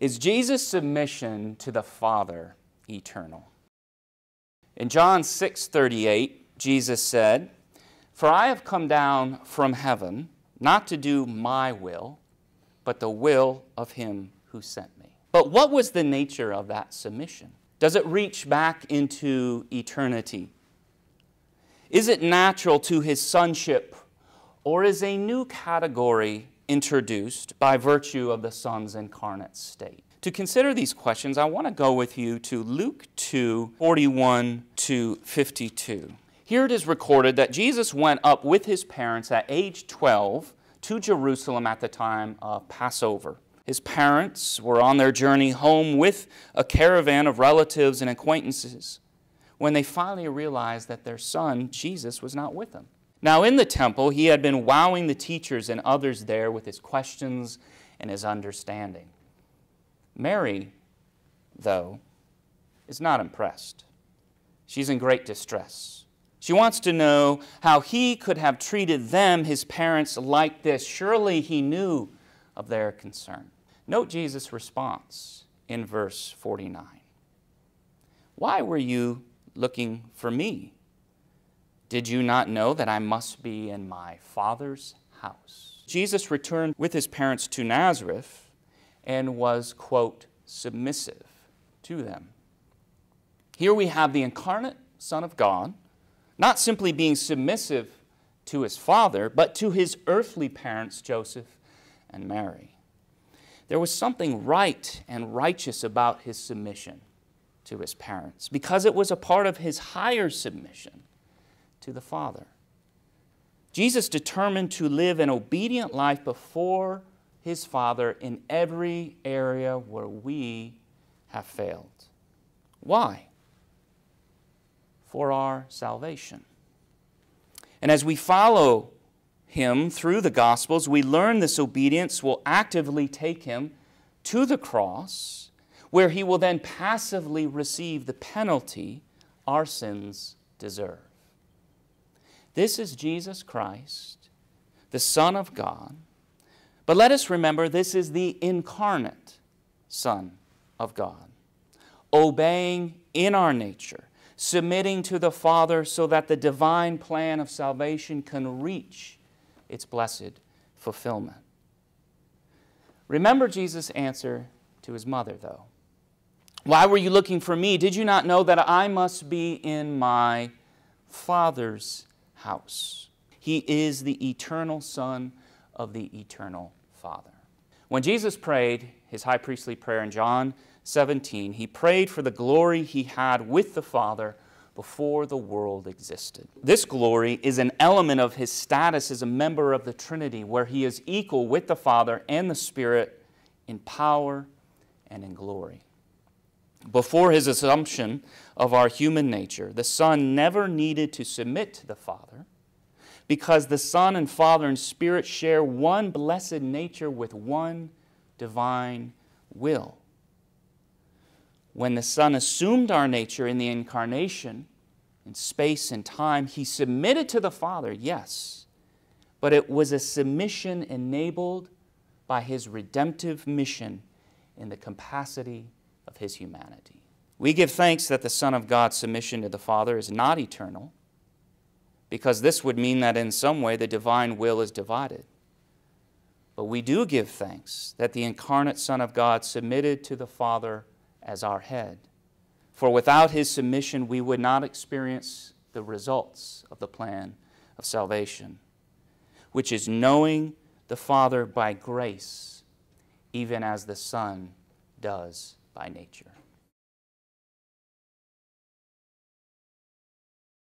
Is Jesus' submission to the Father eternal? In John 6:38, Jesus said, "For I have come down from heaven not to do my will, but the will of him who sent me." But what was the nature of that submission? Does it reach back into eternity? Is it natural to his sonship, or is a new category introduced by virtue of the Son's incarnate state? To consider these questions, I want to go with you to Luke 2 41 to 52. Here it is recorded that Jesus went up with his parents at age 12 to Jerusalem at the time of Passover. His parents were on their journey home with a caravan of relatives and acquaintances when they finally realized that their son, Jesus, was not with them. Now, in the temple, he had been wowing the teachers and others there with his questions and his understanding. Mary, though, is not impressed. She's in great distress. She wants to know how he could have treated them, his parents, like this. Surely he knew of their concern. Note Jesus' response in verse 49. Why were you looking for me? Did you not know that I must be in my Father's house? Jesus returned with his parents to Nazareth and was, quote, submissive to them. Here we have the incarnate Son of God, not simply being submissive to his Father, but to his earthly parents, Joseph and Mary. There was something right and righteous about his submission to his parents because it was a part of his higher submission to the Father. Jesus determined to live an obedient life before his Father in every area where we have failed. Why? For our salvation. And as we follow him through the Gospels, we learn this obedience will actively take him to the cross where he will then passively receive the penalty our sins deserve. This is Jesus Christ, the Son of God. But let us remember this is the incarnate Son of God, obeying in our nature, submitting to the Father so that the divine plan of salvation can reach its blessed fulfillment. Remember Jesus' answer to his mother, though. Why were you looking for me? Did you not know that I must be in my Father's house? He is the eternal Son of the eternal Father. When Jesus prayed his high priestly prayer in John 17, he prayed for the glory he had with the Father before the world existed. This glory is an element of his status as a member of the Trinity, where he is equal with the Father and the Spirit in power and in glory. Before his assumption of our human nature, the Son never needed to submit to the Father because the Son and Father and Spirit share one blessed nature with one divine will. When the Son assumed our nature in the incarnation, in space and time, he submitted to the Father, yes, but it was a submission enabled by his redemptive mission in the capacity his humanity. We give thanks that the Son of God's submission to the Father is not eternal, because this would mean that in some way the divine will is divided. But we do give thanks that the incarnate Son of God submitted to the Father as our head. For without his submission, we would not experience the results of the plan of salvation, which is knowing the Father by grace, even as the Son does by nature.